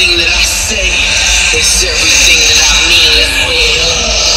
everything that I say. It's everything that I mean. Let's weigh it up.